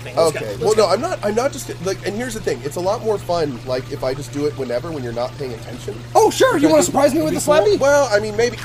Okay. Well, no. I'm not. I'm not just like. And here's the thing: it's a lot more fun, like if I just do it whenever when you're not paying attention. Oh, sure. You want to surprise me with a slappy? cool. Well, I mean, maybe.